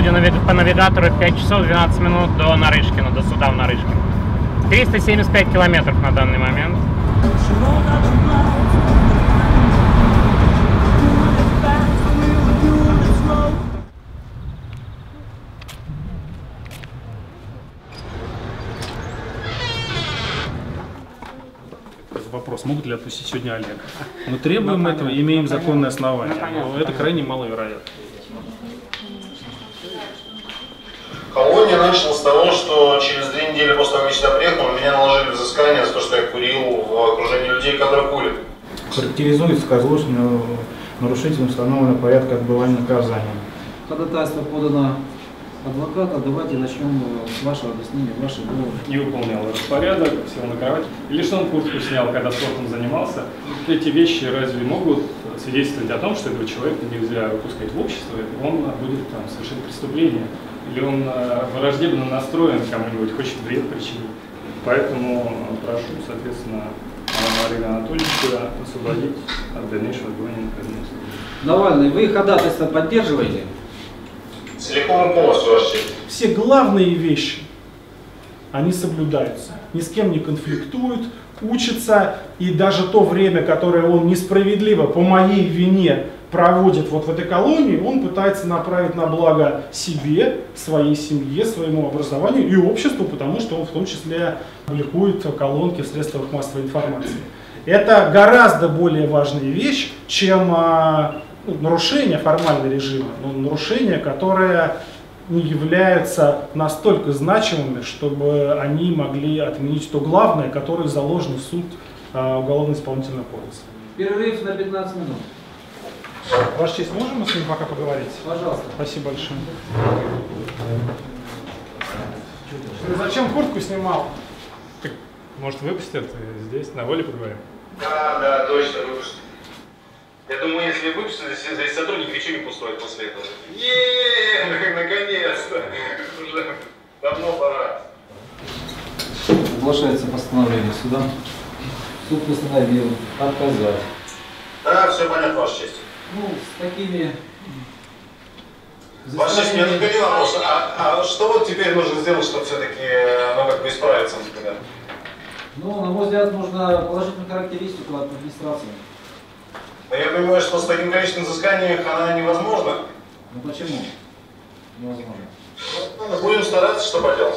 судя по навигатору, 5 часов 12 минут до Нарышкина, до суда в Нарышкино. 375 километров на данный момент. Вопрос, могут ли отпустить сегодня Олега? Мы требуем этого, имеем законное основание, но это крайне маловероятно. Того, что через две недели после того, как я сюда приехал, на меня наложили взыскание за то, что я курил в окружении людей, которые курят. Характеризуется как злостный нарушитель установленного порядка отбывания наказания. Ходатайство подано адвоката. Давайте начнем э, с вашего объяснения, вашей головы. Не выполнял распорядок, сел на кровать. Или что он куртку снял, когда спортом занимался. Эти вещи разве могут свидетельствовать о том, что этого человека нельзя выпускать в общество, и он будет там, совершить преступление? Или он э, враждебно настроен к кому-нибудь, хочет вред причинить? Поэтому прошу, соответственно, Олега Анатольевича освободить от дальнейшего отбывания наказания. Навальный, вы ходатайство поддерживаете? Целиком и полностью, все главные вещи, они соблюдаются. Ни с кем не конфликтуют, учатся, и даже то время, которое он несправедливо по моей вине проводит вот в этой колонии, он пытается направить на благо себе, своей семье, своему образованию и обществу, потому что он в том числе публикует колонки в средствах массовой информации. Это гораздо более важная вещь, чем а, ну, нарушение формального режима, но нарушение, которое не являются настолько значимыми, чтобы они могли отменить то главное, которое заложено в суд а, Уголовно-исполнительного кодекса. Перерыв на 15 минут. Ваша честь, можем мы с ним пока поговорить? Пожалуйста. Спасибо большое. Ты зачем куртку снимал? Может, выпустят и здесь, на воле поговорим? Да, да, точно, выпустили. Я думаю, если выпустили, здесь, сотрудник не пустует после этого. Еее, Уже давно пора. Оглашается постановление суда. Суд постановил отказать. Да, все понятно, Ваша честь. Ну, с такими Ваша честь, меня только вопрос, а, а что вот теперь нужно сделать, чтобы все-таки ну, как бы исправиться, например? Ну, на мой взгляд, нужно положительную характеристику от администрации. Но я понимаю, что с таким количеством взысканий она невозможна. Ну почему? Невозможно. Будем стараться, что поделать.